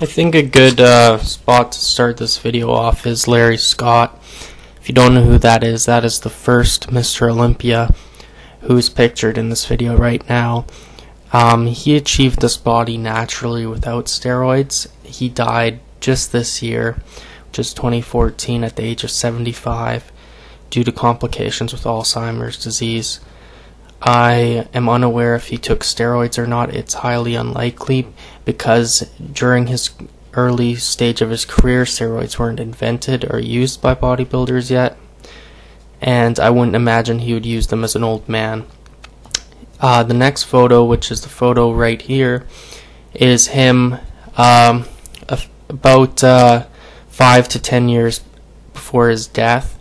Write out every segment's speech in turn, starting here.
I think a good uh, spot to start this video off is Larry Scott. If you don't know who that is, that is the first Mr. Olympia who's pictured in this video right now. Um, he achieved this body naturally without steroids. He died just this year, which is 2014, at the age of 75, due to complications with Alzheimer's disease. I am unaware if he took steroids or not. It's highly unlikely because during his early stage of his career, steroids weren't invented or used by bodybuilders yet. And I wouldn't imagine he would use them as an old man. Uh, the next photo, which is the photo right here, is him um, about uh, five to ten years before his death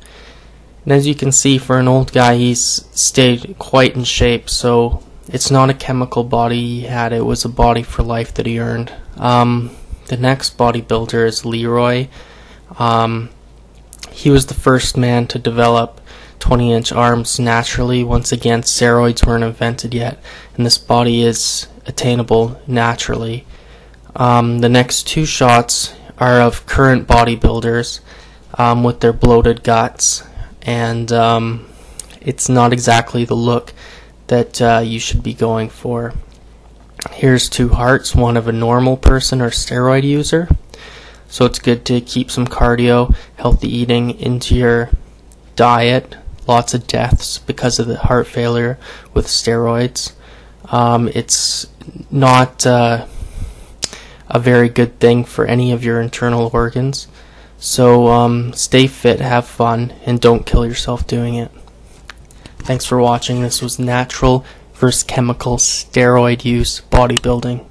and as you can see, for an old guy, he's stayed quite in shape, so it's not a chemical body he had, it was a body for life that he earned. Um, the next bodybuilder is Leroy. Um, he was the first man to develop 20 inch arms naturally. Once again, steroids weren't invented yet, and this body is attainable naturally. Um, the next two shots are of current bodybuilders um, with their bloated guts and um, it's not exactly the look that uh, you should be going for. Here's two hearts, one of a normal person or steroid user. So it's good to keep some cardio, healthy eating into your diet. Lots of deaths because of the heart failure with steroids. Um, it's not uh, a very good thing for any of your internal organs. So um, stay fit, have fun, and don't kill yourself doing it. Thanks for watching. This was natural versus chemical steroid use bodybuilding.